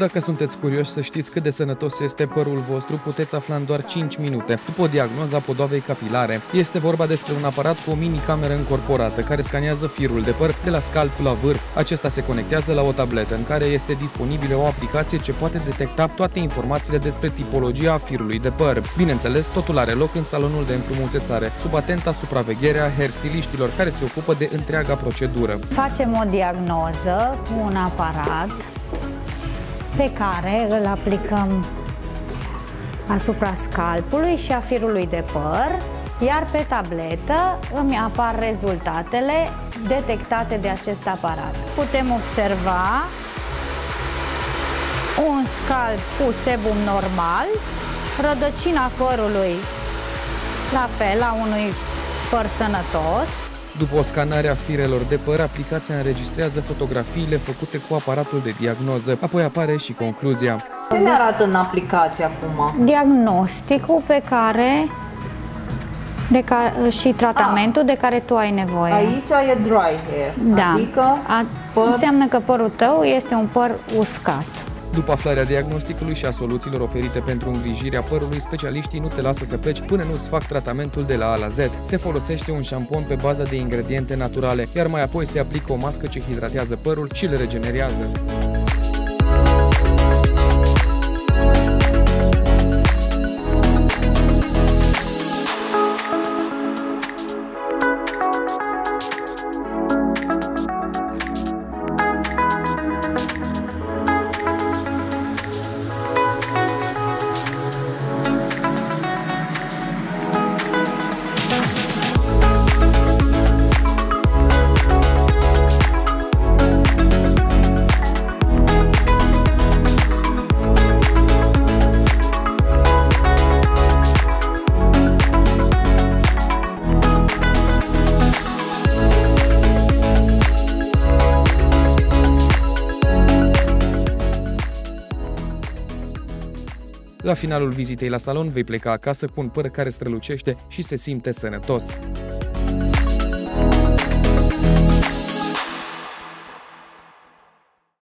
Dacă sunteți curioși să știți cât de sănătos este părul vostru, puteți afla în doar 5 minute, după o diagnoză a podovei capilare. Este vorba despre un aparat cu o mini-cameră încorporată care scanează firul de păr de la scalp la vârf. Acesta se conectează la o tabletă în care este disponibilă o aplicație ce poate detecta toate informațiile despre tipologia firului de păr. Bineînțeles, totul are loc în salonul de înfrumusețare, sub atenta supraveghere a hairstiliștilor care se ocupă de întreaga procedură. Facem o diagnoză cu un aparat pe care îl aplicăm asupra scalpului și a firului de păr, iar pe tabletă îmi apar rezultatele detectate de acest aparat. Putem observa un scalp cu sebum normal, rădăcina părului la fel a unui păr sănătos, după o scanare a firelor de păr, aplicația înregistrează fotografiile făcute cu aparatul de diagnoză, apoi apare și concluzia. Ce ne arată în aplicație acum? Diagnosticul pe care de ca, și tratamentul A. de care tu ai nevoie. Aici e dry hair, da. adică A, păr... înseamnă că părul tău este un păr uscat. După aflarea diagnosticului și a soluțiilor oferite pentru îngrijirea părului, specialiștii nu te lasă să pleci până nu-ți fac tratamentul de la A la Z. Se folosește un șampon pe bază de ingrediente naturale, iar mai apoi se aplică o mască ce hidratează părul și îl regenerează. La finalul vizitei la salon vei pleca acasă cu un păr care strălucește și se simte sănătos.